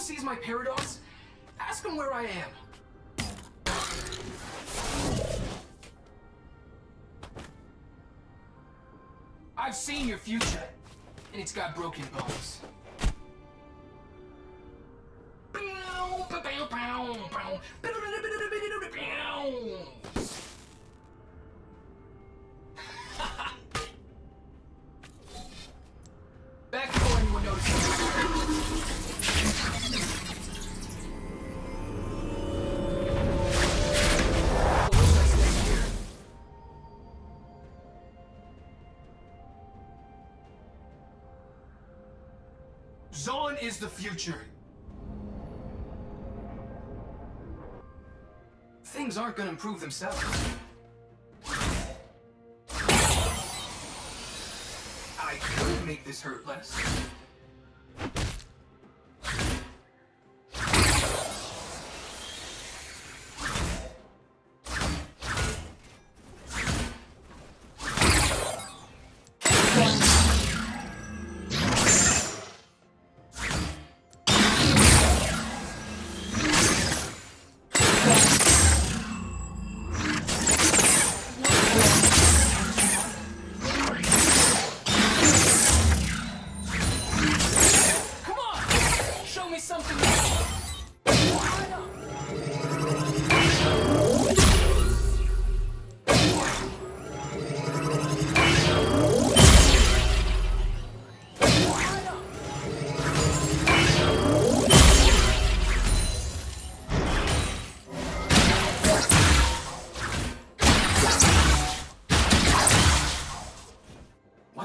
anyone sees my Paradox, ask them where I am. I've seen your future, and it's got broken bones. Zaun is the future. Things aren't gonna improve themselves. I could make this hurt less.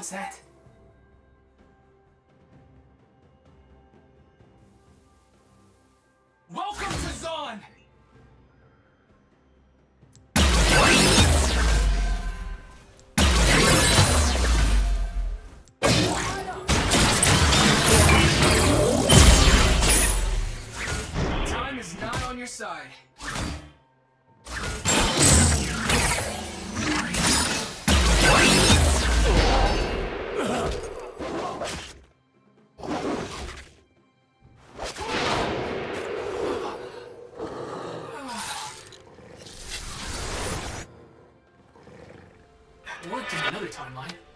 What's that? Welcome to Zaun! Time is not on your side. Worked in another timeline.